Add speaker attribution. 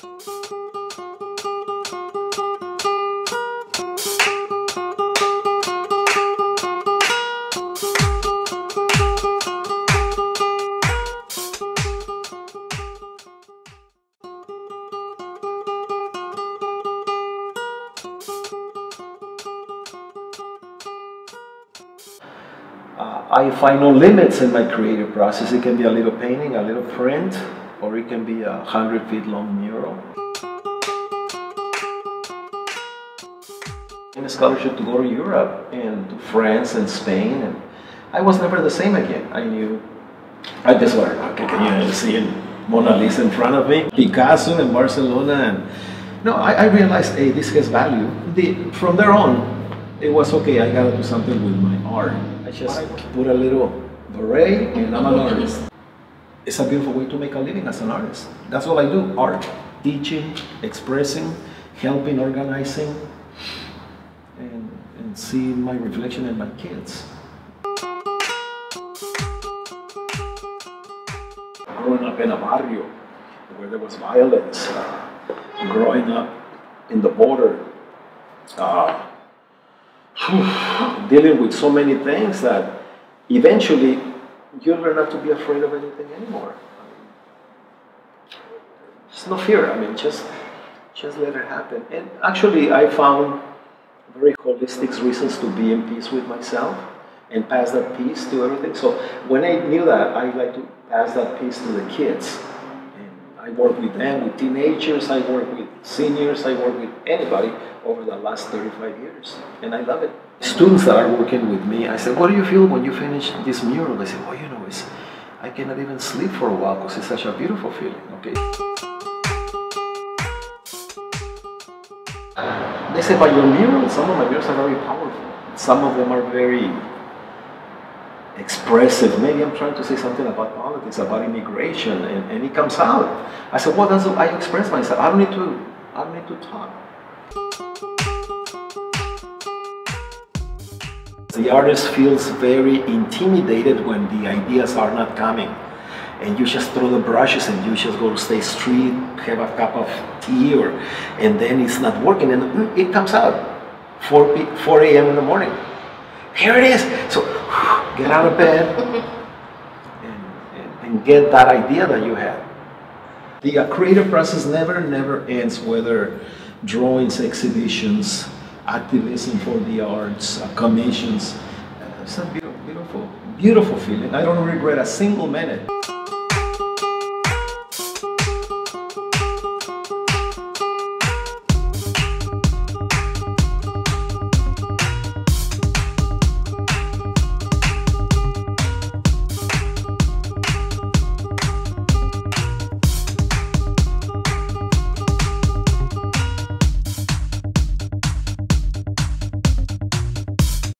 Speaker 1: Uh, I find no limits in my creative process. It can be a little painting, a little print, or it can be a hundred feet long mural. In a scholarship to go to Europe and to France and Spain, and I was never the same again. I knew I just learned. Okay, can you see Mona Lisa in front of me, Picasso in Barcelona, and no, I, I realized, hey, this has value. The, from there on, it was okay. I gotta do something with my art. I just put a little beret and I'm an artist. It's a beautiful way to make a living as an artist. That's all I do, art. Teaching, expressing, helping, organizing, and, and seeing my reflection in my kids. Growing up in a barrio where there was violence, uh, growing up in the border, uh, dealing with so many things that eventually you learn not to be afraid of anything anymore. There's no fear. I mean, just just let it happen. And actually, I found very holistic reasons to be in peace with myself and pass that peace to everything. So when I knew that, I like to pass that peace to the kids. I work with them, with teenagers. I work with seniors. I work with anybody over the last 35 years, and I love it. Students that are working with me, I said, what do you feel when you finish this mural? They say, well, you know, it's, I cannot even sleep for a while because it's such a beautiful feeling, okay? They say, but your murals, some of my murals are very powerful. Some of them are very expressive. Maybe I'm trying to say something about politics, about immigration, and, and it comes out. I said, well, that's I express myself. I don't need to, I don't need to talk. The artist feels very intimidated when the ideas are not coming. And you just throw the brushes and you just go to State Street, have a cup of tea, or, and then it's not working and mm, it comes out 4, 4 a.m. in the morning. Here it is. So get out of bed and, and, get that idea that you had. The uh, creative process never, never ends, whether drawings, exhibitions, activism for the arts, uh, commissions. Uh, it's a beautiful, beautiful, beautiful feeling. I don't regret a single minute.